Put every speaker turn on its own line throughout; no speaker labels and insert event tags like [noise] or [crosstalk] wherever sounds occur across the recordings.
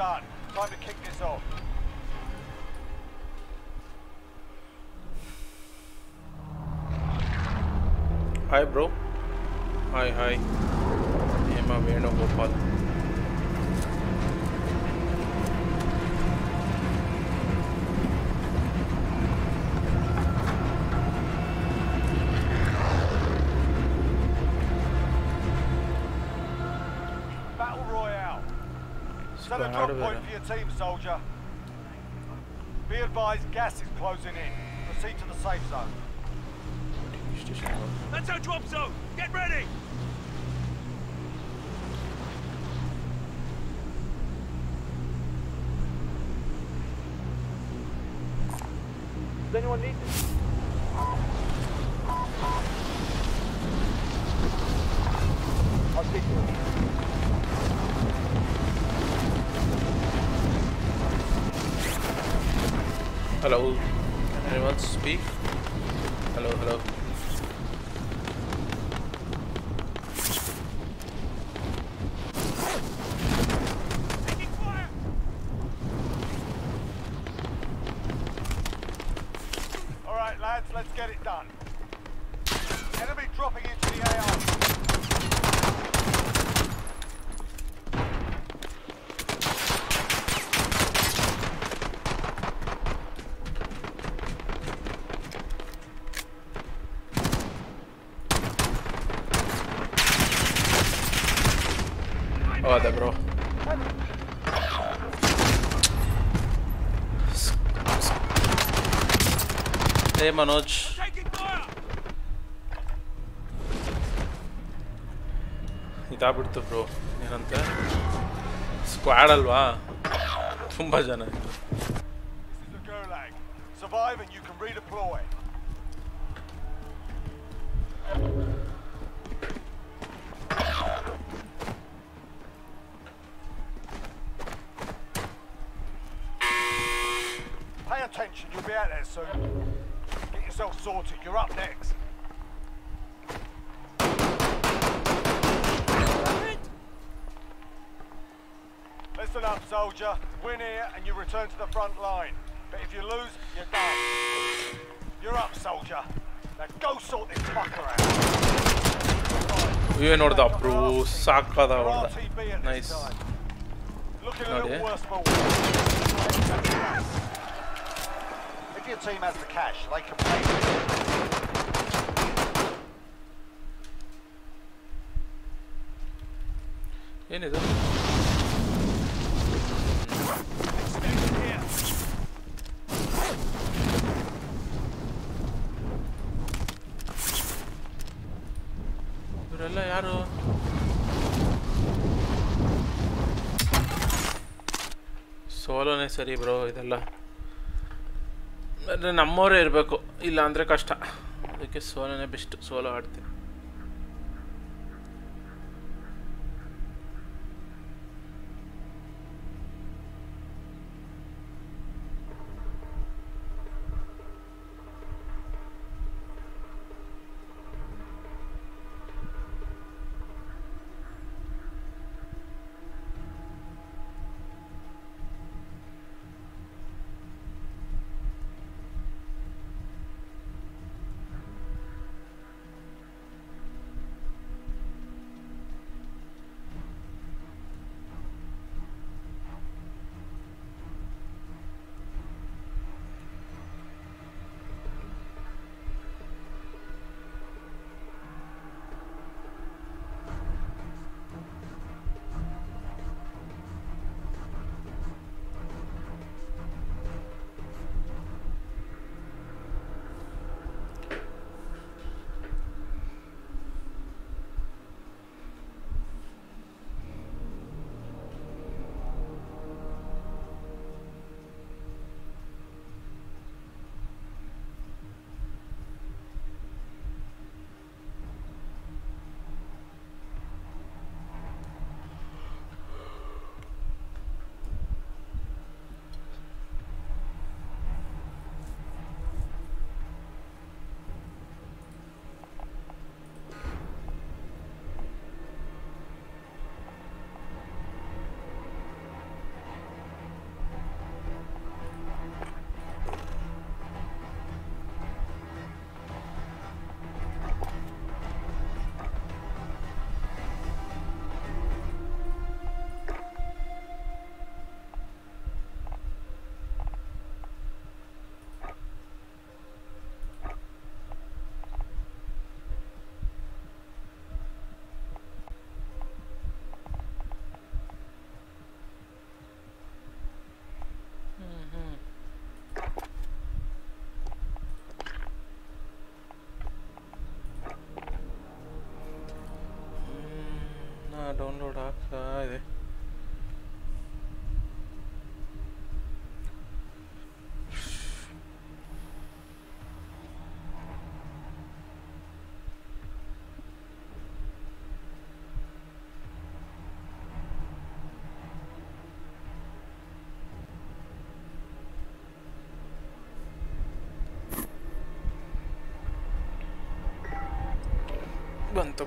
done. Time to kick this off.
Hi bro. Hi hi. I am
a Venugopal. Set a
of
point
it.
for your team, soldier. Be advised, gas is closing in. Proceed to the safe zone.
That's our drop zone. Get ready.
Hello, hello.
Manoj
ಇದಾಗ್ಬಿಡ್ತು bro ಏನಂತ squad ಅಲ್ವಾ ತುಂಬ ಜನ ಇದ್ರು yet.
worse for wear. If your team has the cash, they can pay.
ಏನಿದು ಸರಿ bro ಇದೆಲ್ಲ. ಅಂದರೆ ನಮ್ಮವರೇ ಇರಬೇಕು ಇಲ್ಲ ಅಂದರೆ ಕಷ್ಟ. ಅದಕ್ಕೆ ಸೋಲೋನೇ ಬೆಸ್ಟ್ ಸೋಲೋ ಆಡ್ತೀನಿ. carbon
dioxide بنت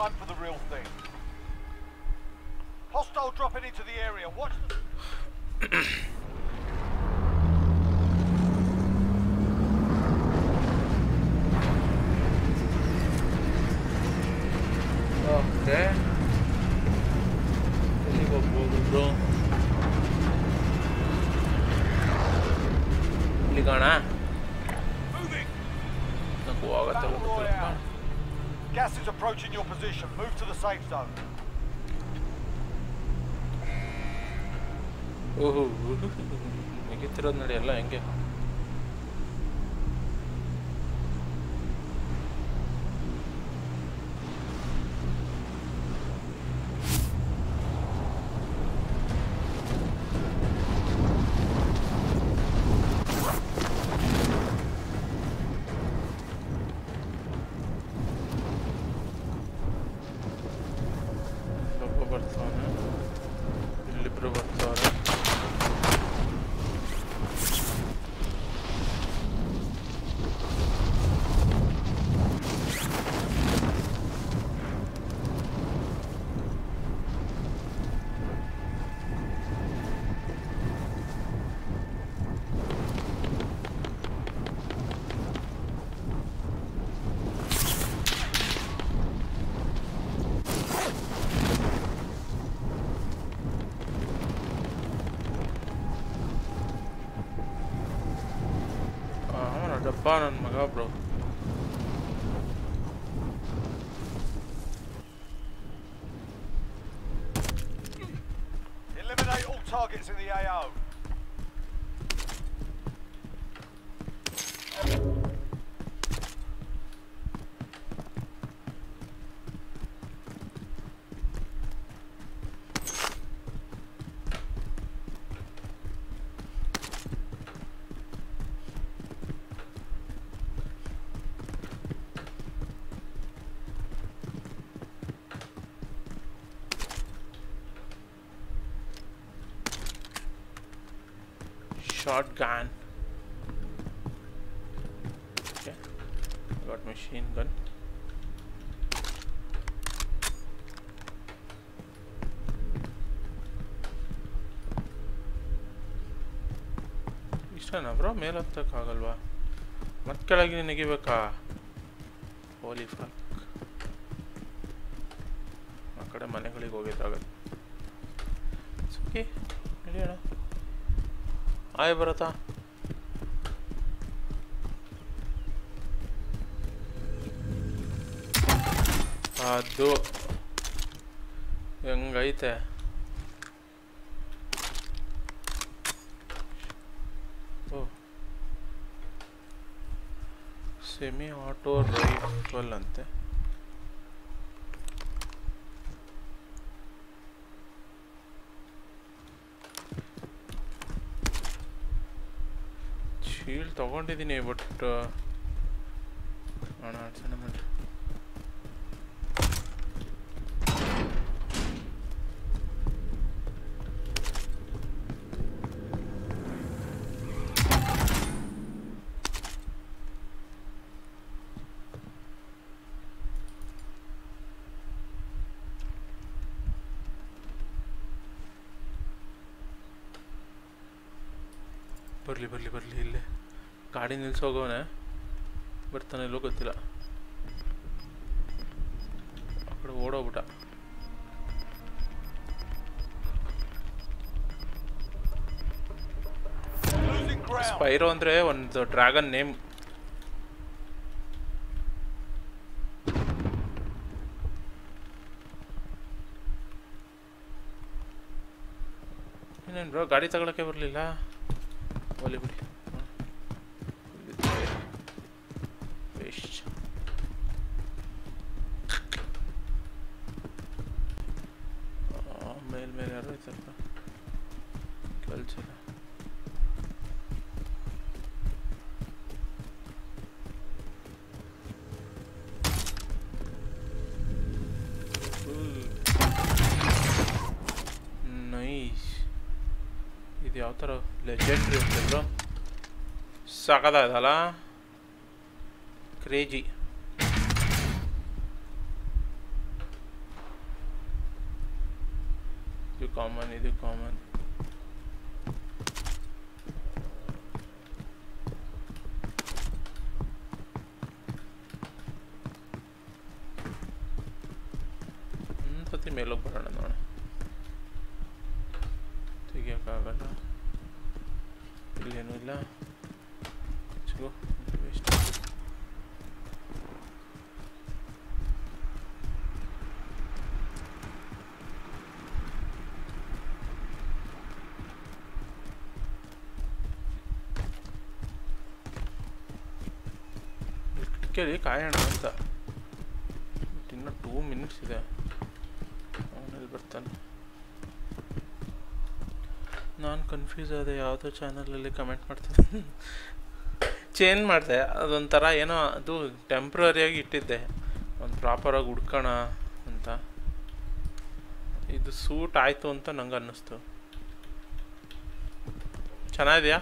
Time for the real thing. Hostile dropping into the area. Watch the... [clears throat]
ಮುಗಿತಿರೋದು ನೋಡಿ ಎಲ್ಲ ಹೆಂಗೆ? taparon acá, bro.
Eliminate all targets in the AO.
shotgun. Okay, got machine gun. ಇಷ್ಟನಾ ಬ್ರೋ ಮೇಲೆ ಹತ್ತಕ್ಕಾಗಲ್ವಾ ಮತ್ತೆ ಕೆಳಗೆ ನೆಗಿಬೇಕಾ ಹೋಲಿ ಫಾಕ್ ಆಯ್ ಬರತ್ತಾ ಅದು ಹೆಂಗೈತೆ ಓ ಸೆಮಿ ಆಟೋ ರೈಫಲ್ ಅಂತೆ ಶೀಲ್ಡ್ ತಗೊಂಡಿದ್ದೀನಿ ಬಟ್ ಅಣ್ಣ ಅಡ್ಸೋಣ ಮಾಡ್ರಿ ಬರಲಿ ಬರಲಿ ಬರಲಿ ಇಲ್ಲೇ ಗಾಡಿ ನಿಲ್ಸೋಗವನೆ ಬರ್ತಾನೆ ಇಲ್ಲೋ ಗೊತ್ತಿಲ್ಲ. ಆ ಕಡೆ ಓಡೋಗ್ಬಿಟ್ಟ. ಸ್ಪೈರೋ ಅಂದರೆ ಒಂದು ಡ್ರ್ಯಾಗನ್ ನೇಮ್ ಇನ್ನೇನು ಬ್ರೋ ಗಾಡಿ ತಗೊಳಕ್ಕೆ ಬರಲಿಲ್ಲ? ಒಲಿ ಬಿಡಿ. टाकाचा झाला crazy do common, do common. ಕೇಳಿ ಕಾಯೋಣ ಅಂತ. ಇನ್ನೂ ಟೂ ಮಿನಿಟ್ಸ್ ಇದೆ. ಅವನಲ್ಲಿ ಬರ್ತಾನೆ. ನಾನು ಕನ್ಫ್ಯೂಸ್ ಆದೆ ಯಾವುದೋ ಚಾನಲಲ್ಲಿ ಕಮೆಂಟ್ ಮಾಡ್ತಾನೆ. ಚೇಂಜ್ ಮಾಡಿದೆ. ಅದೊಂಥರ ಏನೋ ಅದು ಟೆಂಪ್ರರಿಯಾಗಿ ಇಟ್ಟಿದ್ದೆ. ಒಂದು ಪ್ರಾಪರಾಗಿ ಹುಡ್ಕೋಣ ಅಂತ. ಇದು ಸೂಟ್ ಆಯಿತು ಅಂತ ನಂಗೆ ಅನ್ನಿಸ್ತು ಚೆನ್ನಾಗಿದೆಯಾ?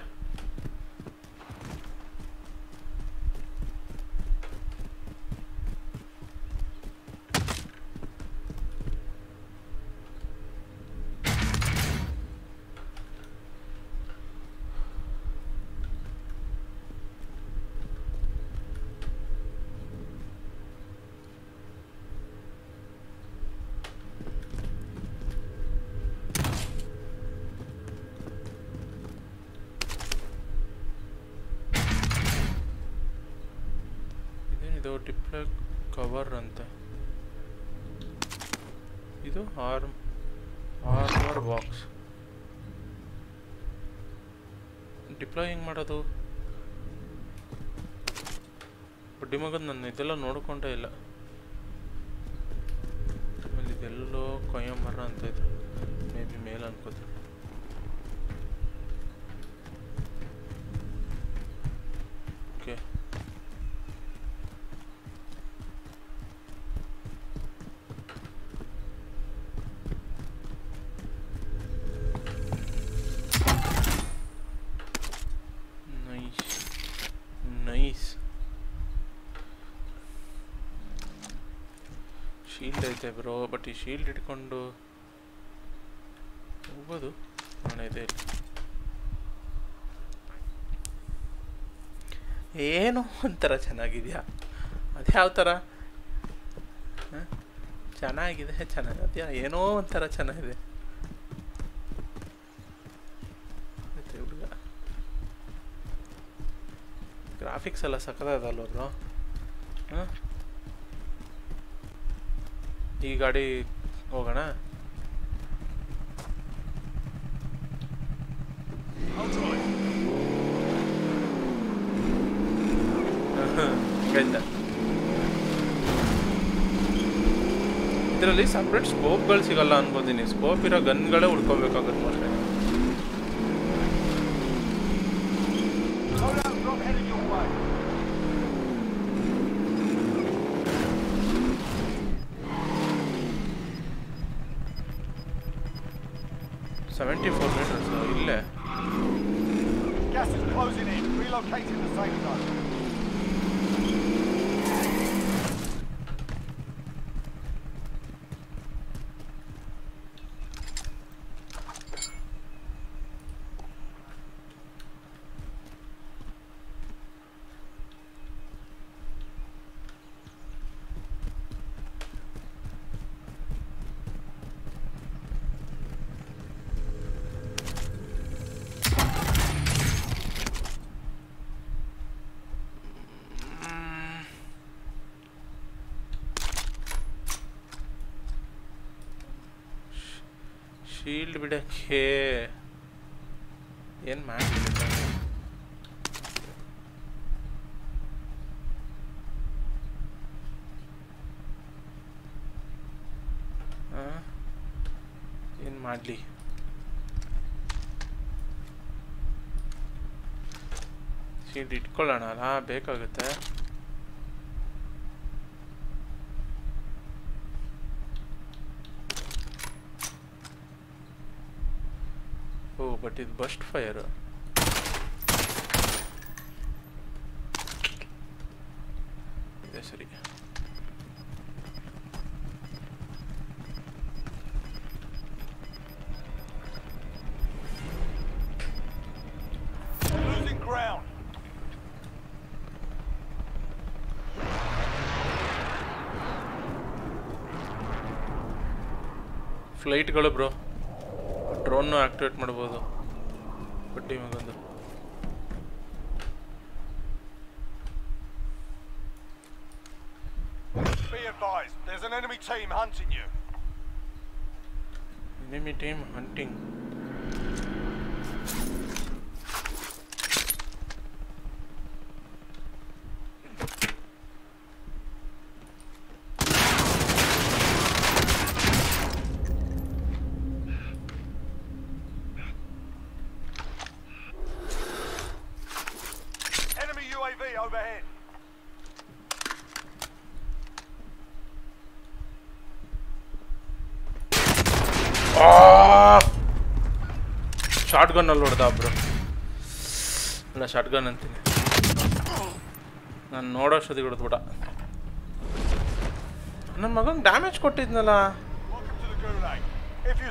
ಇದೇನಿದು ಡಿಪ್ಲೈ ಕವರ್ ಅಂತೆ. ಇದು ಆರ್ಮ್ ಆರ್ಮರ್ ಬಾಕ್ಸ್ ಡಿಪ್ಲಾಯ್ ಹೆಂಗೆ ಮಾಡೋದು? ಬಡ್ಡಿ ಮಗದ ನಾನು ಇದೆಲ್ಲ ನೋಡ್ಕೊಂಡೇ ಇಲ್ಲ. ಆಮೇಲೆ ಇದೆಲ್ಲೋ ಕೊಯ್ಯಂಬರ ಅಂತ ಇದೆ ಮೇ ಬಿ ಮೇಲೆ ಅನ್ಕೋತೀನಿ ಓಕೆ ನೈಸ್ ನೈಸ್ ಐತೆ ಬ್ರೋ ಬಟ್ ಈ ಶೀಲ್ಡ್ ಇಟ್ಕೊಂಡು ಹೋಗ್ಬೋದು ನಾನು ಇದೆ ಏನು ಒಂಥರ ಚೆನ್ನಾಗಿದೆಯಾ? ಅದು ಯಾವ ಥರ? ಚೆನ್ನಾಗಿದೆ ಚೆನ್ನಾಗಿ ಅದ್ಯಾ ಏನೋ ಒಂಥರ ಚೆನ್ನಾಗಿದೆ. ಹುಡುಗ. ಗ್ರಾಫಿಕ್ಸ್ ಎಲ್ಲ ಸಕ್ಕದಾಗಲ್ವ ಬ್ರೋ ಹಾಂ? ಈ ಗಾಡಿ ಹೋಗೋಣ? ಇದರಲ್ಲಿ ಸಪ್ರೇಟ್ ಸ್ಕೋಪ್ಗಳು ಸಿಗಲ್ಲ ಅನ್ಕೋತೀನಿ ಸ್ಕೋಪ್ ಇರೋ ಗನ್ಗಳೇ ಉಳ್ಕೊಬೇಕಾಗುತ್ತೆ mostly so.
Gas is closing in. Relocating the safe zone.
Shield ಬಿಡಕ್ಕೆ. ಏನು ಮಾಡ್ತಿಲ್ಲ ಏನು ಮಾಡಲಿ? ಶೀಲ್ಡ್ ಇಟ್ಕೊಳ್ಳೋಣ ಅಲ್ಲ ಬೇಕಾಗುತ್ತೆ. ಓ ಬಟ್ ಇದು ಬಸ್ಟ್ ಫೈರ್ ಇದೆ ಸರಿ
Losing ground.
ಫ್ಲೈಟ್ಗಳು ಬ್ರೋ ಡ್ರೋನ್ನು ಆಕ್ಟಿವೇಟ್ ಮಾಡ್ಬೋದು
Be advised, there's an enemy team hunting you. Enemy team
hunting. Shotgun ಅಲ್ಲಿ ಹೊಡೆದ ಬ್ರೋ ಅಲ್ಲ ಶಾರ್ಟ್ ಗನ್ ಅಂತೀನಿ. ನಾನು ನೋಡೋಷ್ಟೊತ್ತಿಗೆ ಹೊಡೆದ್ಬಿಡ. ನನ್ನ ಮಗಂಗೆ ಡ್ಯಾಮೇಜ್ ಕೊಟ್ಟಿದ್ನಲ್ಲ.
F U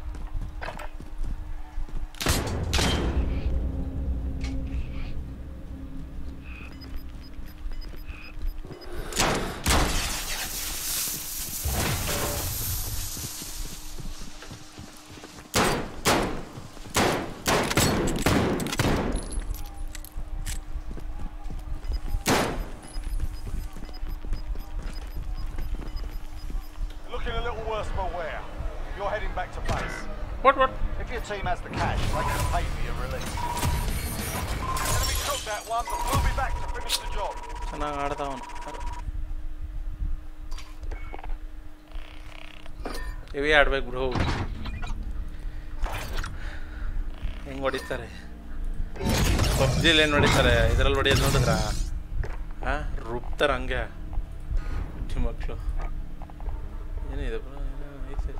ಹೆವಿ ಆಡ್ಬೇಕು ಬ್ರೋ ಹೆಂಗೆ ಹೊಡಿತಾರೆ ಪಬ್ಜಿಲಿ ಏನು ಹೊಡಿತಾರೆ ಇದರಲ್ಲಿ ಹೊಡಿಯೋದು ನೋಡಿದ್ರ ಹಾಂ ರುಬ್ತಾರೆ ಹಂಗೆ ಹುಚ್ಚಿ ಮಕ್ಕಳು ಏನಿದೆ ಬ್ರೋ ಏನೋ ಐತೆ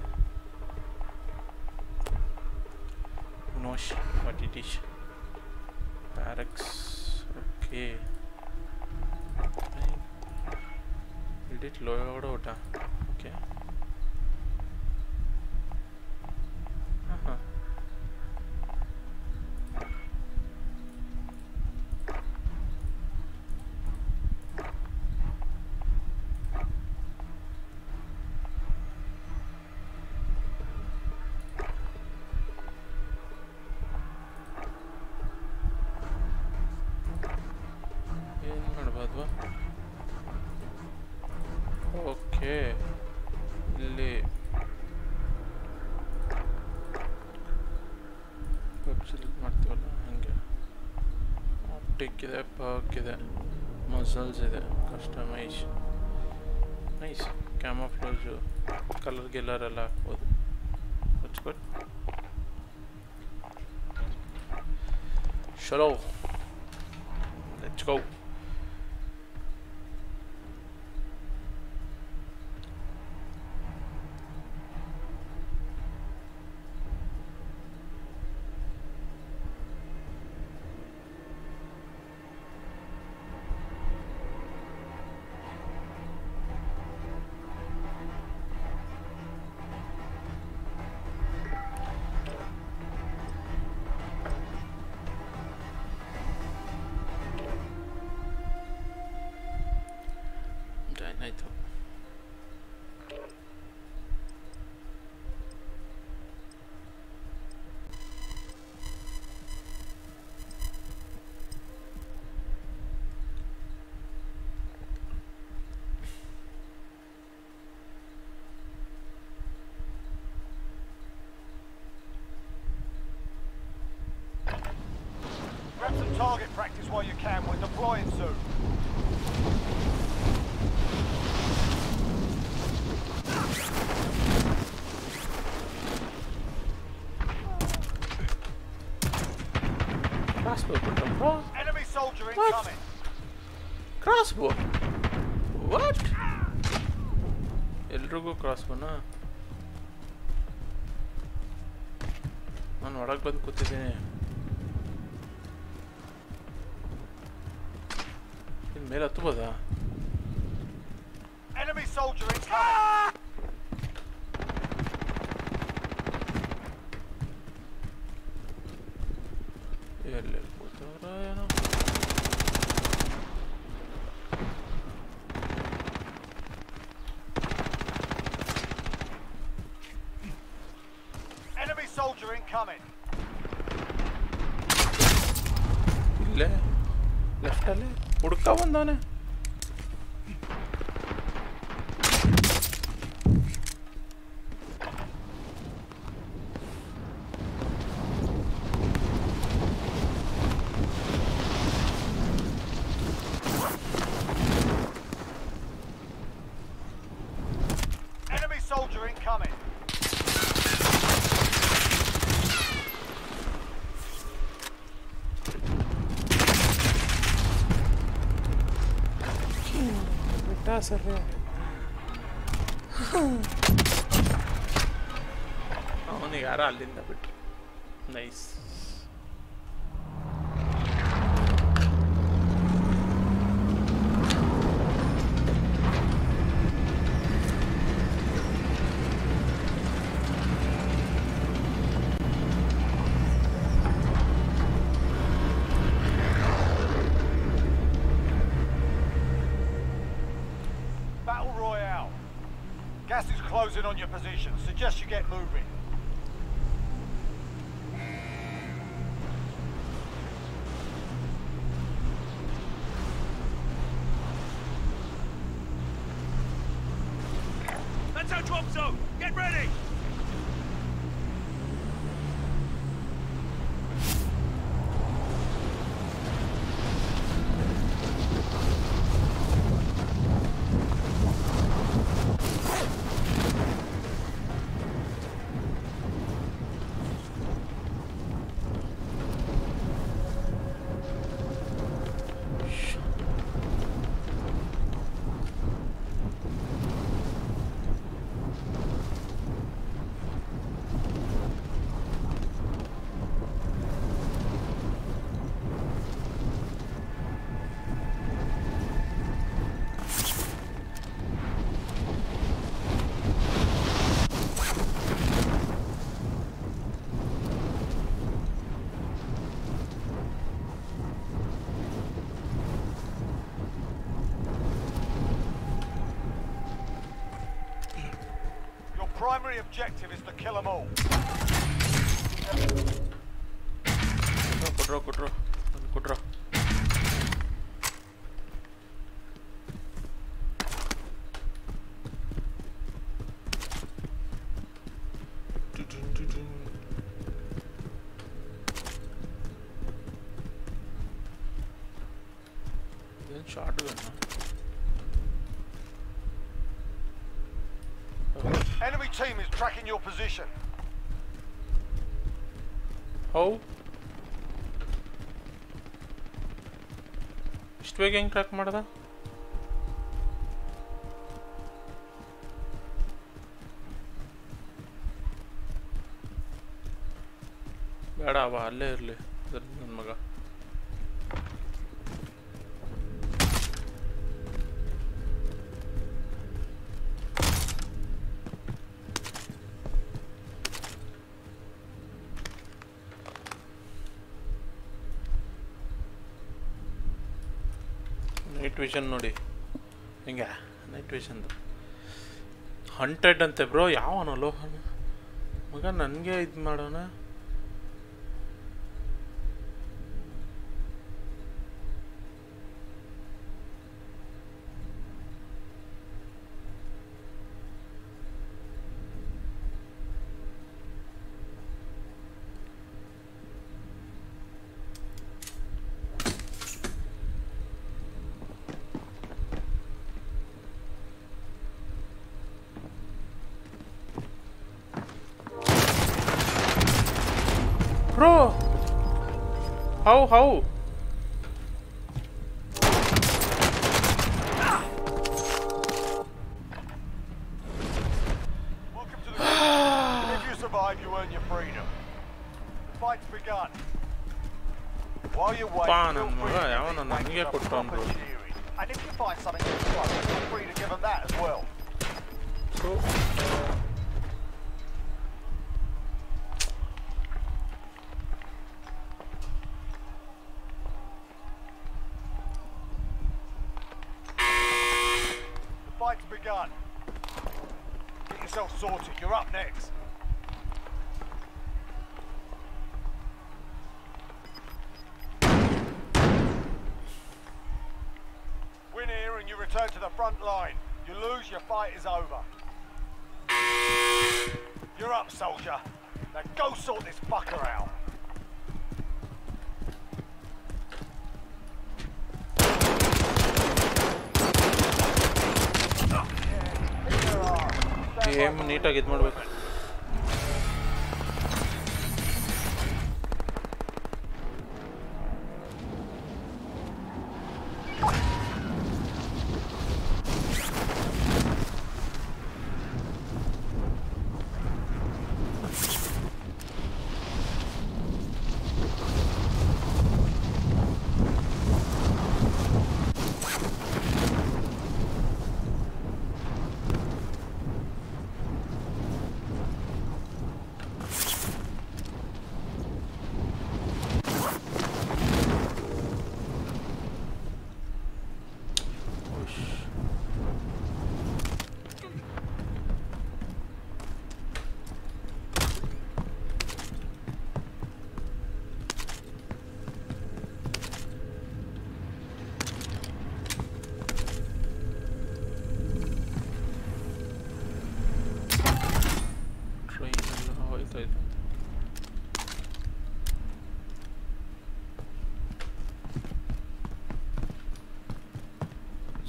ನೋಶ್ what it is ಪ್ಯಾರಕ್ಸ್ okay Did it load out? Okay. ಇಲ್ಲಿ. ವೆಬ್ ಸೆಲೆಕ್ಟ್ ಮಾಡ್ತೀವಲ್ಲ, ಹಾಗೆ. ಆಪ್ಟಿಕ್ ಇದೆ ಪಾರ್ಕ್ ಇದೆ ಮಸಲ್ಸ್ ಇದೆ ಕಸ್ಟಮೈಸ್ ನೈಸ್ ಕ್ಯಾಮಫ್ಲೋಜು ಕಲರ್ ಗಿಲ್ಲರ್ ಎಲ್ಲ ಹಾಕ್ಬೋದು. ಗುಡ್ ಚಲೋ
let's go
ಕ್ರಾಸ್ ಬೋ ಬಿಟ್ಟಪ್ಪ
Enemy soldier
What?
incoming.
Crossbow what ಎಲ್ರಿಗೂ ಕ್ರಾಸ್ ಬೋನಾ ನಾನು ಒಳಗೆ ಬಂದು ಕೂತಿದ್ದೀನಿ ಇನ್ನು ಮೇಲೆ ಹತ್ಬೋದಾ
Enemy soldier incoming.
ಎಲ್ಲೆಲ್ಲಿ
Vamos a negar a alguien. Position. Suggest you get moving. Primary objective is to kill them all.
Good row,
good row. Shot tracking your position.
How ಇಷ್ಟು ಬೇಗ ಹೆಂಗೆ ಟ್ರ್ಯಾಕ್ ಮಾಡ್ದ ಬೇಡ ಅವ ಅಲ್ಲೇ ಇರಲಿ Vision ನೋಡಿ. ಹಿಂಗೆ? ನೈಟ್ ವಿಷನ್ದು ಹಂಡ್ರೆಡ್ ಅಂತೆ ಬ್ರೋ ಯಾವನೋ ಲೋಹನ? ಮಗ ನನಗೆ ಇದು ಮಾಡೋಣ?
Proper
bro.
cheering. And if you find something that's close, feel free to give them that as well.
ಸೊ ಆಗಿದ್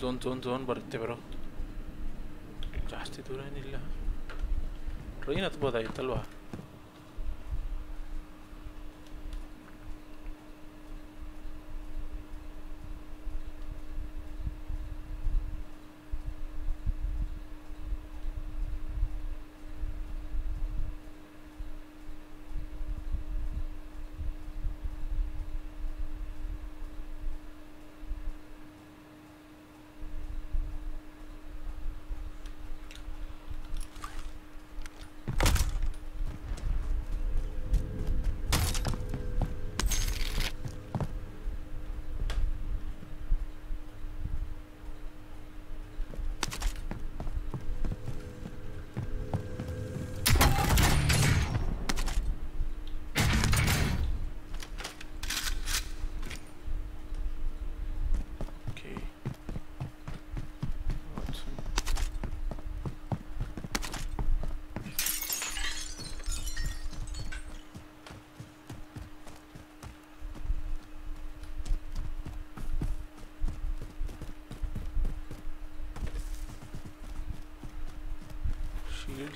زون زون زون برتبرو راح تدورين الله رينا تبغى ذا يطلعها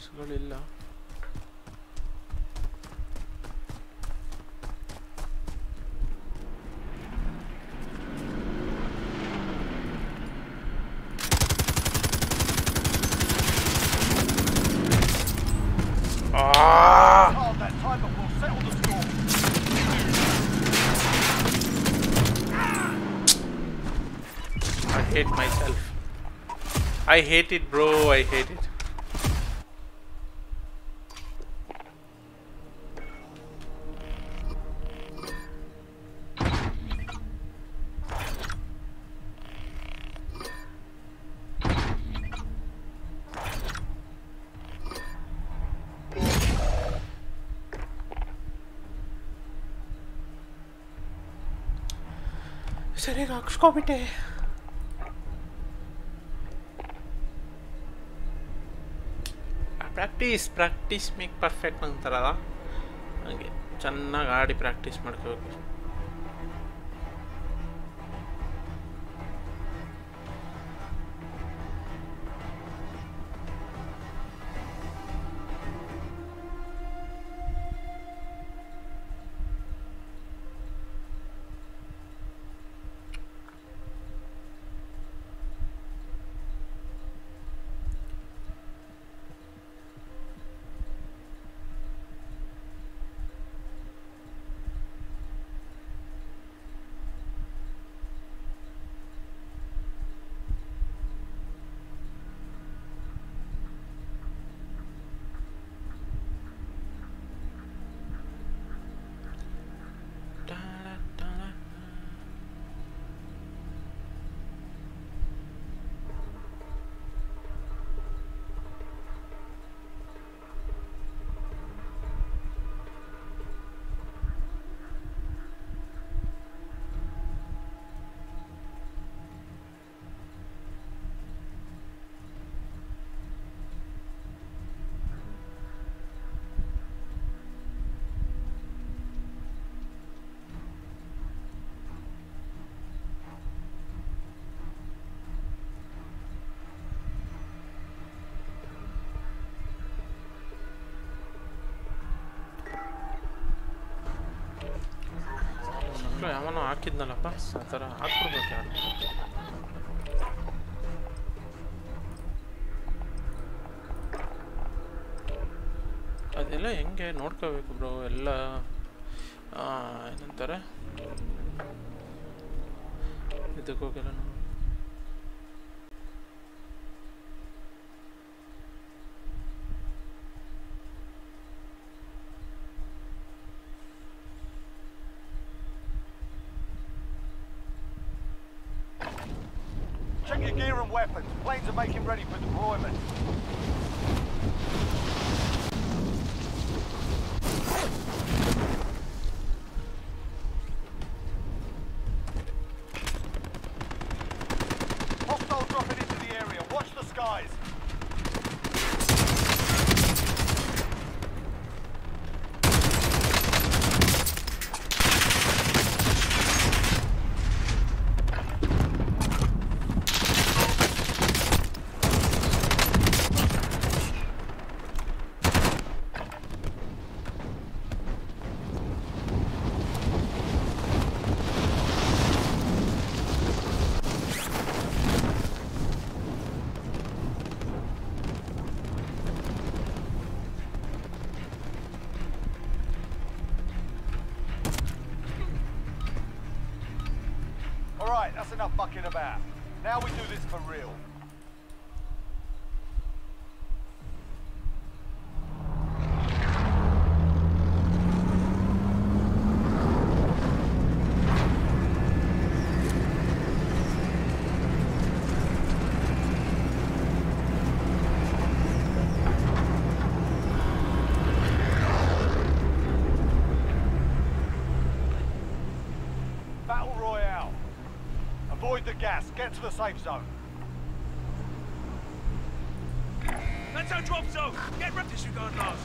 score. Ah! I hate myself. I hate it, bro. I hate it. ಸರಿಯಾಗಿ ಹಾಕ್ಸ್ಕೊಬಿಟ್ಟೆ practice practice make perfect ಅಂತಾರಲ್ಲ ಹಾಗೆ ಚೆನ್ನಾಗಿ ಆಡಿ practice ಮಾಡ್ಕೋಬೇಕು ಮಕ್ಕಳು ಯಾವನೋ ಹಾಕಿದ್ನಲ್ಲಪ್ಪ? ಆ ಥರ ಹಾಕ್ಬಿಡ್ಬೇಕು ಯಾರು? ಅದೆಲ್ಲ ಹೆಂಗೆ ನೋಡ್ಕೋಬೇಕು ಬ್ರೋ ಎಲ್ಲ ಏನಂತಾರೆ? ಇದಕ್ಕೆ
weapons. Planes are making ready for deployment. The gas. Get to the safe zone.
That's our drop zone. Get ready. Disregard last.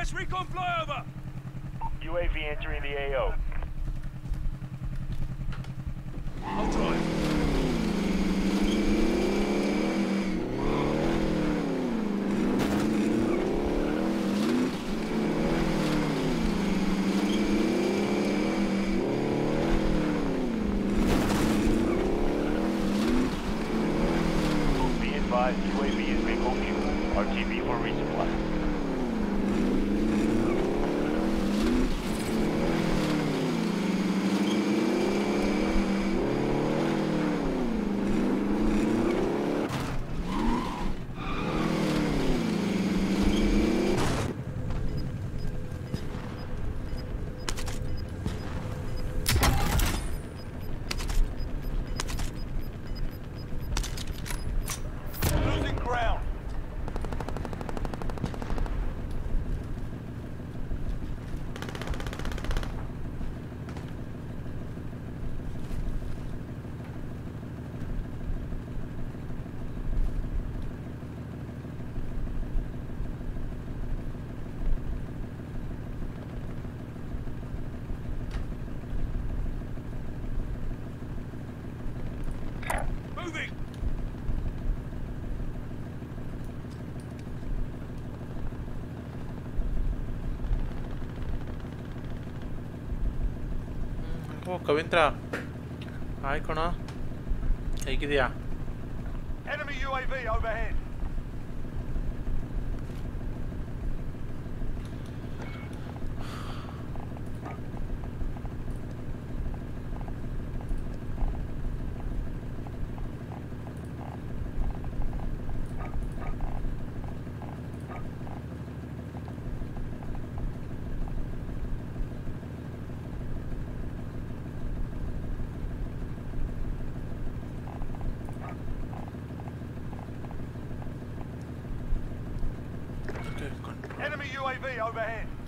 Request recon flyover!
UAV entering the AO.
Kavindra hi ಕಣ ಹೇಗಿದೆಯಾ
Enemy UAV overhead. Enemy UAV overhead.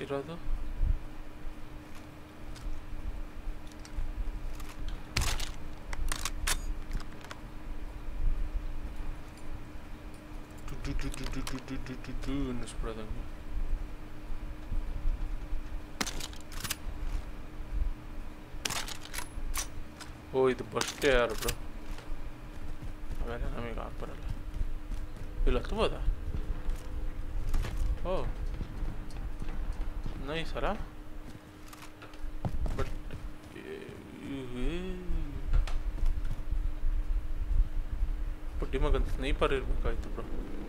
ಇರೋದು ಅನ್ನಿಸ್ಬಿಡೋದಂಗೆ ಓ ಇದು ಬಸ್ಟೇ ಯಾರು bro ಆಮೇಲೆ ನಮಗೆ ಹಾಕಿ ಬರಲ್ಲ ಇಲ್ಲ ಹತ್ಬೋದಾ ಓ
करना ही
सारा
बट पट्टी में गंद नहीं पर इतना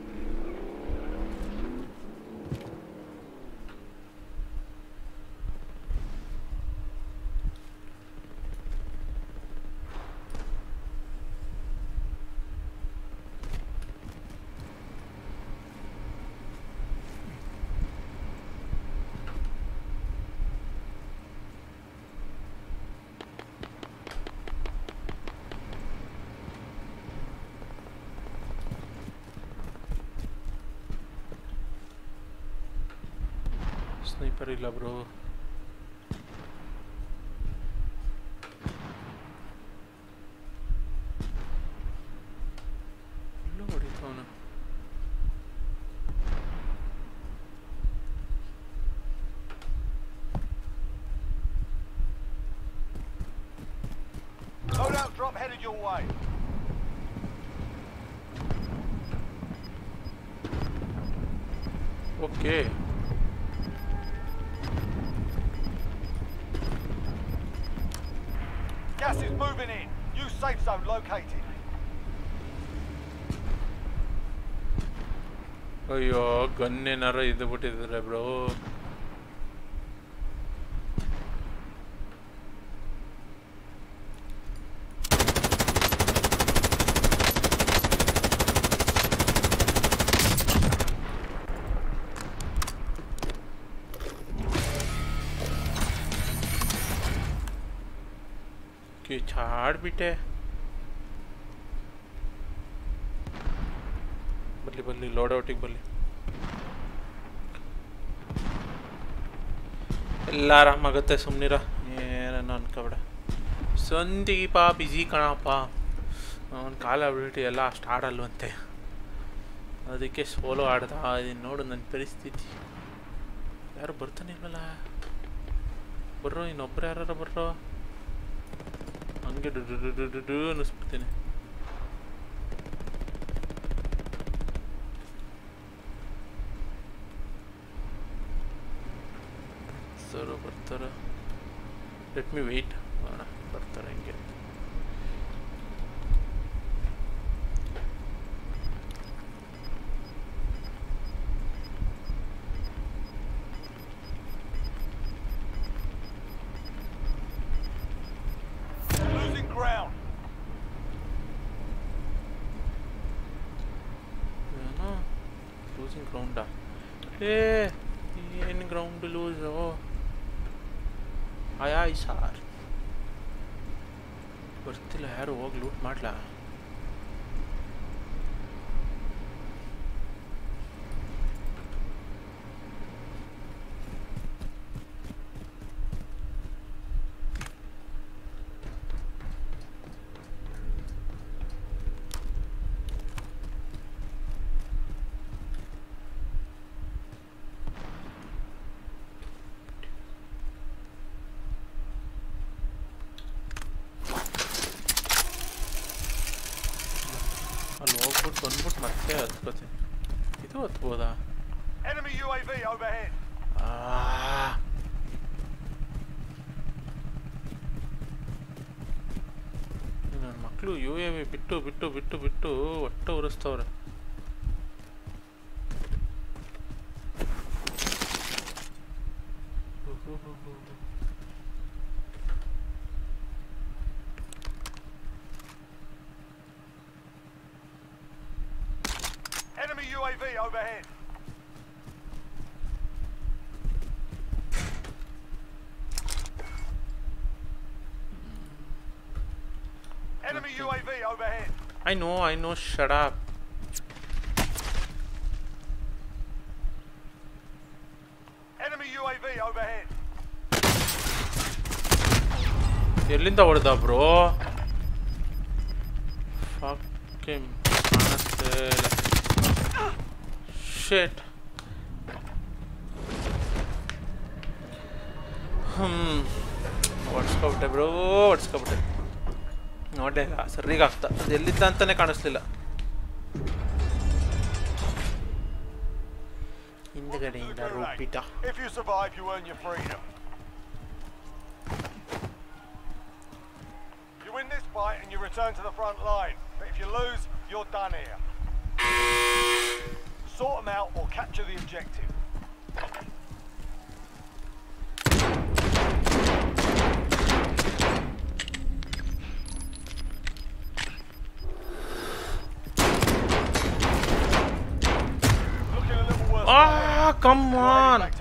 bro.
ಅಯ್ಯೋ ಗನ್ ಏನಾರ ಇದು ಬಿಟ್ಟಿದ್ದಾರೆ ಬ್ರೋ कि छाड़ बिटे ಬಲ್ಲಿ ಬಲ್ಲಿ ಲೋಡ್ ಔಟಿಗೆ ಬಲ್ಲಿ ಎಲ್ಲ ಆರಾಮಾಗುತ್ತೆ ಸುಮ್ಮನಿರ ಏನನ್ನ ಅನ್ಕೋಬೇಡ ಸಂದೀಪ ಬಿಜಿ ಕಣಪ್ಪ. ಅವನ ಕಾಲ ಅಬಿಲಿಟಿ ಎಲ್ಲ ಅಷ್ಟು ಆಡಲ್ವಂತೆ ಅದಕ್ಕೆ ಸೋಲೋ ಆಡ್ದ. ಇದನ್ನು ನೋಡು ನನ್ನ ಪರಿಸ್ಥಿತಿ. ಯಾರು ಬರ್ತಾನೆ ಇಲ್ವಲ್ಲ? ಬರ್ರೋ, ಇನ್ನೊಬ್ರು ಯಾರು ಬರ್ರೋ? ಹಂಗೆ ಡು ಡು ಡು ಡು ಡು ಅನ್ನಿಸ್ಬಿಡ್ತೀನಿ. let me wait. ಬರ್ತಿಲ್ಲ ಯಾರು ಹೋಗಿ ಲೂಟ್ ಮಾಡ್ಲಾ ಅಲ್ಲಿ ಹೋಗ್ಬಿಟ್ಟು ಬಂದ್ಬಿಟ್ಟು ಮತ್ತೆ ಹತ್ಕೋತೀನಿ ಇದು ಹತ್ಬೋದಾ
Enemy UAV overhead.
Ah. ನನ್ನ ಮಕ್ಕಳು ಯು ಎ ವಿ ಬಿಟ್ಟು ಬಿಟ್ಟು ಬಿಟ್ಟು ಬಿಟ್ಟು ಒಟ್ಟು ಉರಿಸ್ತವ್ರೆ
I
know I know shut up
Enemy UAV overhead.
ಎಲ್ಲಿಂದ ಹೊಡೆದ ಬ್ರೋ ಫಾಕಿಂಗ್ ಕಾಣಿಸ್ತೇ ಇಲ್ಲ ಶೇಟ್ ಹ್ಞೂ ಹೊಡ್ಸ್ಕೊಬಿಟ್ಟೆ ಬ್ರೋ ಹೊಡ್ಸ್ಕೊಬಿಟ್ಟೆ ನೋಡೇ ಇಲ್ಲ ಸರಿಗ ಆಗ್ತಾ ಅದು ಎಲ್ಲಿದ್ದ ಅಂತಾನೆ ಕಾಣಿಸ್ಲಿಲ್ಲ ಹಿಂದ್ಗಡೆಯಿಂದ
Gulag.
ರೂಪಿಟ
If you survive, you earn your freedom. You win this fight and you return to the front line. But if you lose, you're done here. Sort them out or capture the objective.
Ah, come on.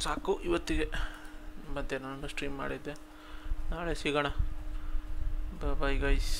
ಸಾಕು ಇವತ್ತಿಗೆ ಮತ್ತೆ ನಾನು stream ಮಾಡಿದ್ದೆ. ನಾಳೆ ಸಿಗೋಣ. Bye guys